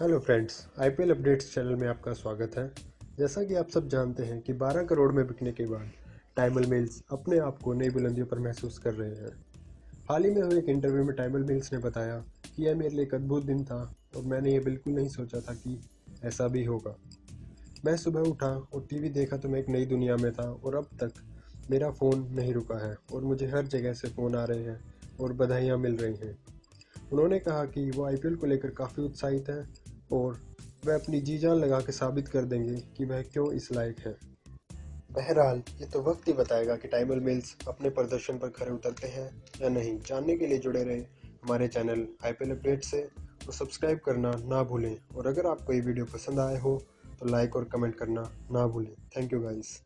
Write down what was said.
Hello friends, IPL updates channel में आपका स्वागत है। जैसा कि आप सब जानते हैं कि 12 करोड़ में बिकने के बाद टाइमल मिल्स अपने आप को नई बुलंदियों पर महसूस कर रहे हैं। हाल ही में हुए एक इंटरव्यू में टाइमल मिल्स ने बताया कि यह मेरे लिए एक अद्भुत दिन था और मैंने ये बिल्कुल नहीं सोचा था कि ऐसा भी होगा। मैं सुबह उठा और टीवी देखा तो मैं एक नई दुनिया में था और अब तक मेरा फ़ोन नहीं रुका है और मुझे हर जगह से फ़ोन आ रहे हैं और बधाइयाँ मिल रही हैं। उन्होंने कहा कि वो आईपीएल को लेकर काफ़ी उत्साहित हैं और वह अपनी जी जान लगा के साबित कर देंगे कि वह क्यों इस लायक है। बहरहाल, ये तो वक्त ही बताएगा कि टाइमल मिल्स अपने प्रदर्शन पर खड़े उतरते हैं या नहीं। जानने के लिए जुड़े रहे हमारे चैनल आईपीएल अपडेट से तो सब्सक्राइब करना ना भूलें। और अगर आपको ये वीडियो पसंद आए हो तो लाइक और कमेंट करना ना भूलें। Thank you guys.